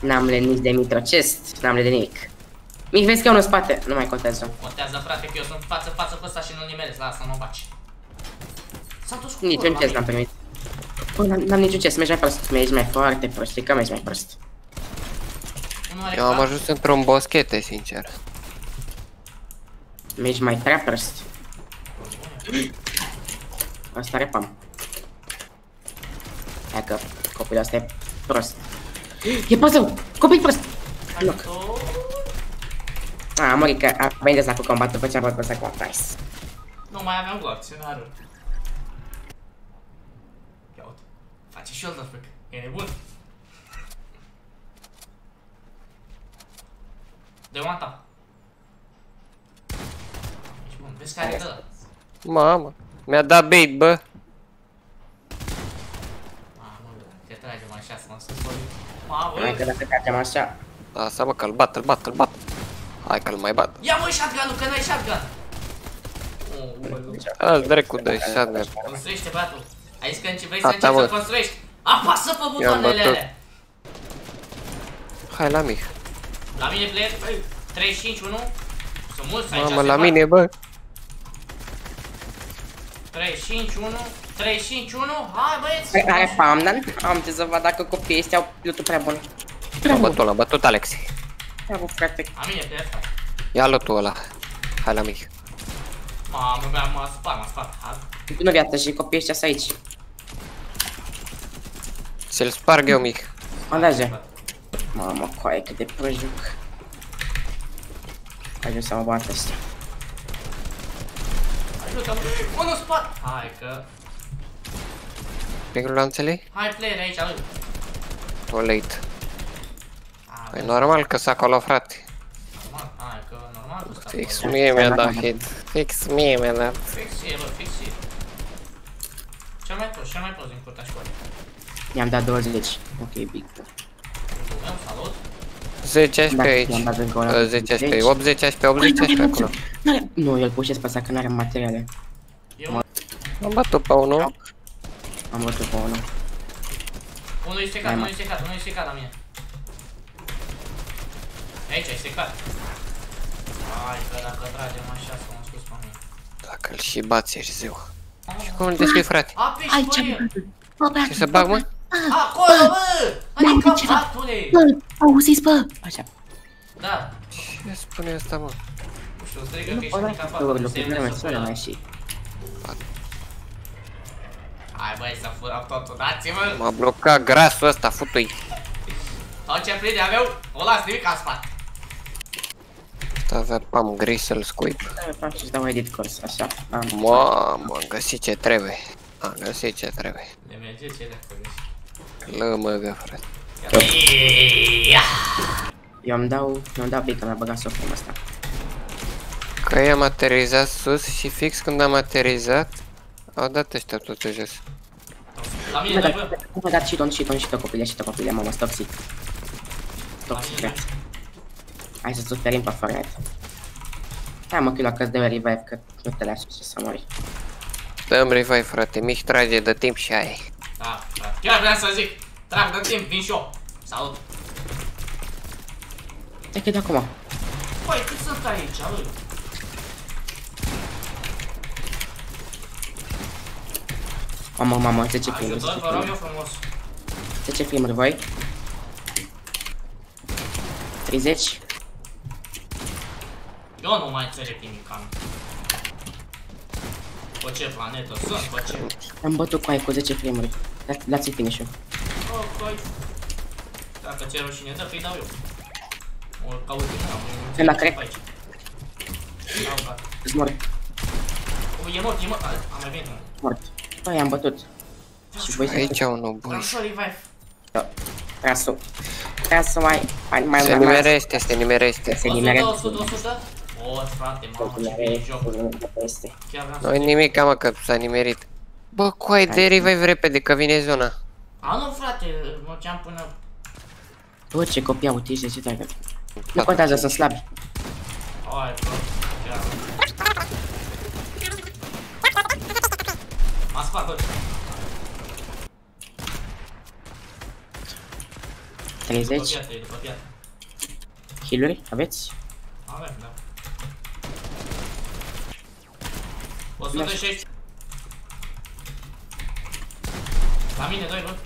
N-am lenit de mitrocest, n-am lenit de nimic. Mic, vezi că e unul în spate, nu mai contează. Contează, frate, că eu sunt față, față cu ăsta și nu-l nimeresc. Lasă, mă baci. S-a dus cu Niciun curva, chest n-am mie. primit. Bă, n-am n-am niciun chest, mergi mai prost, mergi mai foarte prost, știi că mergi mai prost. Unul are Eu am cap. ajuns într-un boschete, sincer. Mergi mai prea prost. Asta are pam. Hai că copilul ăsta e prost. E puzzle! Copil prost! Ajutor. A, am murit că a venit ăsta cu combat după ce am văzut ăsta cu Nice. Nu mai aveam glock, scenariul. Ia uite. Face shoulder flick. E nebun. De one tap. Ești bun. Vezi care e ăla? Mamă, mi-a dat bait, bă. Mamă, te tragem așa să mă sus bă. Mamă, Hai că dacă tragem așa, Lasă mă că-l bat, îl bat, îl bat. Hai că-l mai bat. Ia mă shotgun-ul, că n-ai shotgun. Oh, bă, Azi dracu de shotgun. Construiește băiatul. Ai zis că înce- vrei să Gata, începi să mă. construiești. Apasă pe I-am butoanele bătut. alea. Hai la mic. La mine player, 35, 1. Sunt mulți aici. Mamă, se la fac. mine, bă. 35, 1. 35, 1. Hai băieți. Păi, are pam, dar am ce să văd dacă copiii ăștia au pilotul prea bun. L-a bătut, l-a bătut Alex. Bravo, frate. La mine player, frate. Ia-l tu ăla. Hai la mic. Mamă, bea, m-a spart, m-a spart. Hai. Tu nu viață și copiii ăștia sunt aici. Să-l sparg eu mic. Bandaje. Mamă, coaie, cât de prost joc. Ajung să mă bată ăsta. Ajută-mă. Unul spart. Hai că... Pingul lanțele? Hai player aici, lui. Too late. Ah, Păi bă, normal că s-a acolo, frate. normal. Hai că normal cu ăsta. Fix acolo. mie mi-a dat hit. Fix mie mi-a dat. Fixie, bă, fixie. Cel mai prost, cel mai prost din curtea școlii. I-am dat 20. Ok, big. Rândul meu, salut. 10 HP Da, aici. i-am dat încă una. Uh, 10 HP, 80 HP, 80 HP acolo. N-are- Nu, el pușesc pe asta că n-are materiale. Eu, Am bătut pe unul. Am văzut pe unul. unul e secat, Hai, mă. unul e secat, unul e secat la mine. Aici e secat. Hai că dacă tragem așa să mă scuz pe mine. Dacă îl și bați, ești zeu. Și cum îl descui, frate? Apeși Aici, pe el! Ce să bag, mă? Acolo, bă! Adică Mamă, ce- capatule! Bă, auziți, bă! Așa. Da, Ce spune asta, mă? Nu știu, strigă că ești Ăla handicapat. două nu se lucruri, vede nu mai sub sună el. mai și. Hai băi, să furăm totul, dați-mă! M-a blocat grasul ăsta, futu-i. Tot ce prinde a meu, o las nimic în spate. Asta avea pam gri să-l scuip. Da, fac și dau edit course, așa. Am. Mamă, am găsit ce trebuie. Am găsit ce trebuie. Ne merge ce de acolo. Lămăgă, frate. Ia! Eu îmi dau, eu îmi dau pic că mi-a băgat softul ăsta. Că i-am aterizat sus și fix când am aterizat, au dat ăștia totul jos. La mine, Mă, dai, dar, bă! mă, dar și ton, și ton, și ton, copile, și ton, copile, mamă, sunt toxic. Toxic, La mine, frate. Hai să suferim pe Fortnite. Hai mă, că că-ți dă revive, că nu te lași să mori. Dăm revive, frate, mic trage de timp și ai. Da, da. Chiar vreau să zic. Trag de timp, vin și eu. Salut. Te că de acum. Băi, cât sunt aici, bă? Mamă, mamă, 10 primuri, 10 Ajutor, vă rog eu primuri. frumos. 10 primuri, voi? 30? Eu nu mai înțeleg nimic cam. Pe ce planetă sunt, pe ce... Am bătut cu ai cu 10 primuri. Da- Dați-i finish-ul. Oh, coi. Dacă ți-e rușine, dă, că-i dau eu. O caut din ăla, nu la înțeleg ce cred. faci. Dau, gata. Îți mor. O, e mort, e mort. A, Am mai venit unul. Mort. Băi, am bătut. Și voi să Aici unul, băi. Vreau să revive. Trebuia să... Trebuia să mai... Mai, mai, Se mai, mai... nimerește, se nimerește. Se 100, nimerește. 100, 100. O, frate, mamă, ce bine joc. Este. Chiar vreau să... Nu-i nimic, mă, că s-a nimerit. Bă, coai, de revive repede, că vine zona. A, nu, frate, mă ceam până... Bă, ce copii autiști, ce tare. Nu contează, sunt slabi. Hai, bă, chiar. M-a spart, bă. După 30. piatră, e după piatră. Heal-uri aveți? Avem, da. 160. La mine, doi, bă.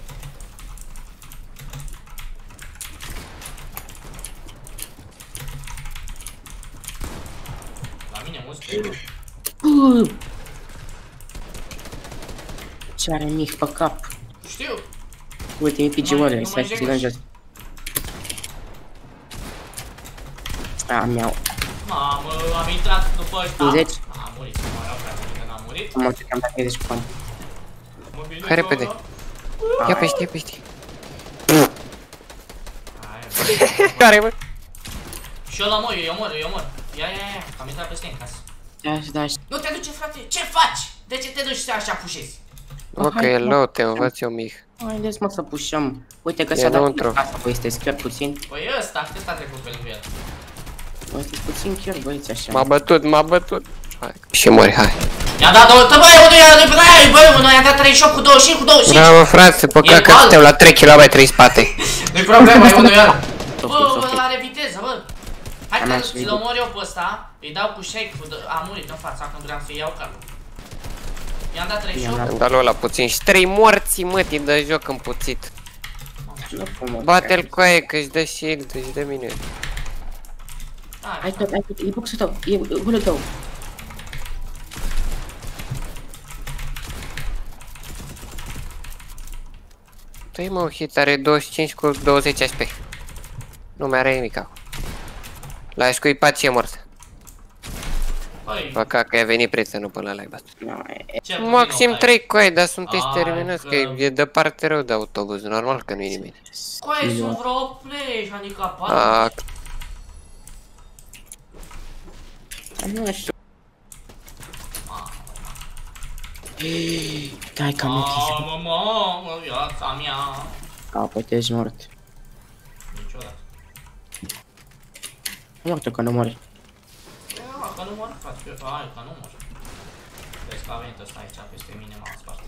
La mine, 11. Uh! Ce are mic pe cap? Știu. Uite, e Nu mai- PG-uri, nu să mai știi joc. în jos. A, mi-au. Mamă, am intrat după ăsta. 50. A murit, mă rog, frate, mine n-a murit. Am murit, am dat 30 cu bani. Mă bine Hai repede. că- Ia pește, ia pește. Hai, bă. Care, bă? Și eu la mor, eu mor, eu mor. Ia, ia, ia, am intrat peste în casă. Da, și da, și... Nu te duce, frate, ce faci? De ce te duci să așa pușezi? Bă, că e low, te învăț eu mic. Haideți mă să pușăm. Uite că E s-a dat înăuntru. asta, băi, este chiar puțin. Păi ăsta, cât a trecut pe lângă el? Băi, este puțin chiar, băieți, așa. M-a bătut, m-a bătut. Hai. Și mori, hai. I-a dat două, băi, unul i-a dat, băi, băi, unul i-a dat 38 cu 25 cu 25. Bravo, frate, păcat E că bal. suntem la 3 km în spate. Nu-i problemă, e unul i-a Bă, Sofie, bă, Sofie. are viteză, bă. Hai Am că așa ți-l omor eu pe ăsta, îi dau cu shake, cu d- a murit în fața când vreau să iau calul. I-am dat 38. Am dat lui ăla puțin și trei morți, mă, te dă joc împuțit. Nu frumos. Bate-l cu aia că își dă shield, își dă mine. Hai tot, hai tot, e boxul tău, e golul tău. Dă-i mă, un hit are 25 cu 20 HP. Nu mai are nimic acum. L-ai scuipat și e mort. Păi, Păcat că a venit prietenul până la live Nu, e- ce puțin Maxim o dai? 3 coi, dar sunteți Ai, terminați, că- că e departe rău de autobuz, normal că nu e nimeni. Coaie, sunt vreo play handicapat. A, Nu știu. Dai că am închis. Mamă, mamă, viața mea. A, păi tu ești mort. Niciodată. Mortul că nu mori. Eu, că nu mor, frate, eu, hai, că nu mor. Vezi că a venit ăsta aici peste mine, m-a spart.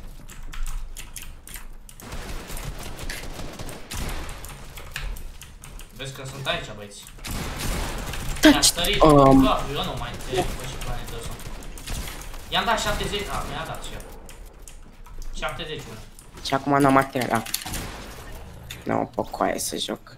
Vezi că sunt aici, băieți. Mi-a stărit, Um. um, eu nu mai înțeleg pe ce planetă sunt. I-am dat 70, a, mi-a dat și el. 71. Și acum n-am material. Nu, pe coaie să joc.